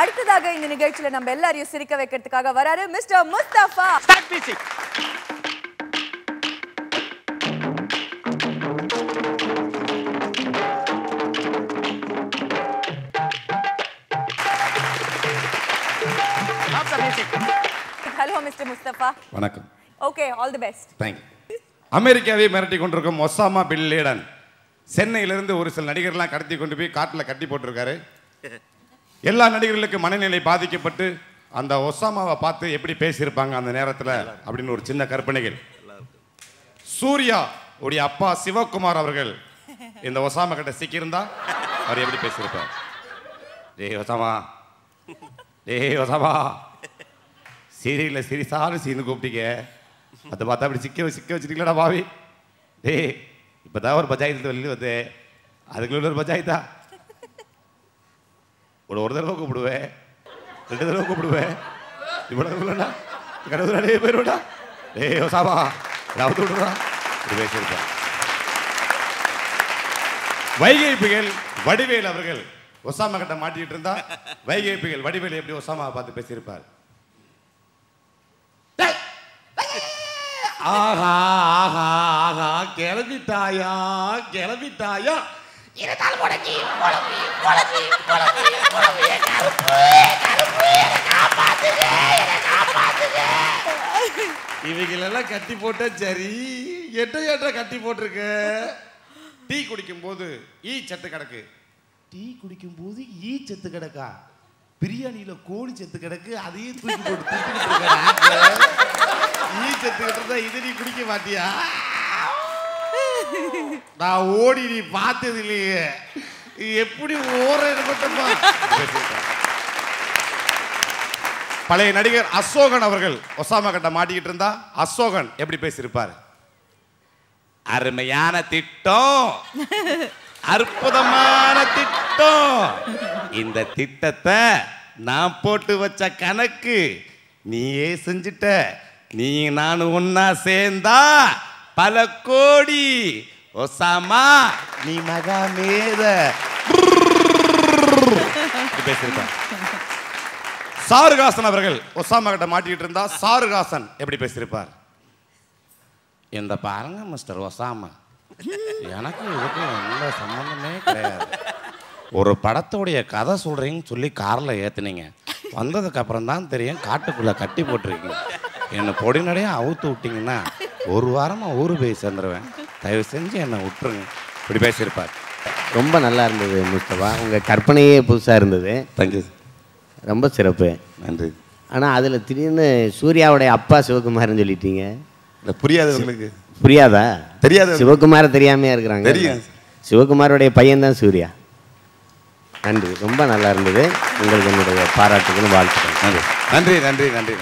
அடுத்ததாக இந்த நிகழ்ச்சியில நம்ம எல்லாரையும் சிரிக்க வைக்கிறதுக்காக வராரு mister Mustafa. Hello mister Mustafa வணக்கம். Okay all the best thank அமெரிக்காவை மிரட்டி கொண்டிருக்கும் ஒசாமா பின் லேடன். சென்னையிலிருந்து ஒரு சில நடிகர்லாம் கடத்தி கொண்டு போய் காட்டில் கட்டி போட்டிருக்காரு. எல்லா நடிகர்களுக்கும் மனநிலை பாதிக்கப்பட்டு அந்த ஒசாமாவை பார்த்து எப்படி பேசியிருப்பாங்க அந்த நேரத்தில் அப்படின்னு ஒரு சின்ன கற்பனைகள். சூர்யா உடைய அப்பா சிவகுமார் அவர்கள் இந்த ஒசாமா கிட்ட சிக்கியிருந்தா அவர் எப்படி பேசியிருப்பார்? டேய் ஒசாமா டேய் ஒசாமா சீரியல்ல சிரிசாலும் சீனு கூப்பிட்டீங்க. அதை பார்த்தா அப்படி சிக்க சிக்க வச்சிருக்கீங்களா பாவி. டேய் இப்போ தான் ஒரு பஞ்சாயத்து வெளியில் வந்து அதுக்குள்ள ஒரு பஞ்சாயத்தா? ஒரு ஒரு தடவை கூப்பிடுவேன். ரெண்டு தடவை கூப்பிடுவேன். இவ்வளோ இல்லைண்ணா கடவுள் நிறைய பேருடா டேய் ஒசாமா ஏதாவது விடுறா இப்படி வைகை புயல் வடிவேல் அவர்கள். ஒசாமா கிட்ட மாட்டிக்கிட்டு இருந்தா வைகை புயல் வடிவேல் எப்படி ஒசாமா பார்த்து பேசியிருப்பார்? ஆஹா ஆஹா ஆஹா கிளம்பிட்டாயா கிளம்பிட்டாயா? இவைகளெல்லாம் கட்டி போட்டா சரி. எட்ட எட்ட கட்டி போட்டிருக்க. டீ குடிக்கும் போது ஈ சத்து கிடக்கு. டீ குடிக்கும் போது ஈ செத்து கிடக்கா? பிரியாணியில கோழி செத்து கிடக்கு அதையும் தூக்கி போட்டு தூக்கிட்டு இருக்க. ஈ செத்துக்கிட்டு இருந்தா இது நீ குடிக்க மாட்டியா? நான் ஓடி நீ பார்த்தது இல்லையே. எப்படி ஓடுறது பழைய நடிகர் அசோகன் அவர்கள் ஒசாமா கிட்ட மாட்டிக்கிட்டு இருந்தா அசோகன் எப்படி பேசியிருப்பார்? அருமையான திட்டம். அற்புதமான திட்டம். இந்த திட்டத்தை நான் போட்டு வச்ச கணக்கு நீயே செஞ்சிட்ட. நீ நானும் ஒன்னா சேர்ந்தா பல கோடி. ஒசாமா நீ மகா மேத. பேசியிருப்பார். சாருகாசன் அவர்கள் ஒசாமா கிட்ட மாட்டிக்கிட்டு இருந்தா சாருகாசன் எப்படி பேசியிருப்பார்? இந்த பாருங்க மிஸ்டர் ஒசாமா எனக்கு இதுக்கு எந்த சம்மந்தமே கிடையாது. ஒரு படத்தோடைய கதை சொல்கிறீங்கன்னு சொல்லி காரில் ஏற்றுனீங்க வந்ததுக்கு அப்புறம் தான் தெரியும் காட்டுக்குள்ளே கட்டி போட்டிருக்கீங்க. என்னை பொடி நடையாக அவுத்து விட்டீங்கன்னா ஒரு வாரமாக ஊர் போய் சேர்ந்துருவேன். தயவு செஞ்சு என்னை விட்டுருங்க. இப்படி பேசியிருப்பார். ரொம்ப நல்லா இருந்தது முஸ்தபா. உங்கள் கற்பனையே புதுசாக இருந்தது. தேங்க்யூ ரொம்ப சிறப்பு. நன்றி. ஆனால் அதில் திடீர்னு சூர்யாவுடைய அப்பா சிவகுமார்னு சொல்லிட்டீங்க. இல்லை புரியாது உங்களுக்கு புரியாதா? தெரியாது. சிவகுமார் தெரியாமையா இருக்கிறாங்க. தெரியும். சிவகுமாருடைய பையன் தான் சூர்யா. நன்றி. ரொம்ப நல்லா இருந்தது. உங்களுக்கு என்னுடைய பாராட்டுகளும் வாழ்த்துக்கள் நன்றி. நன்றி நன்றி நன்றி.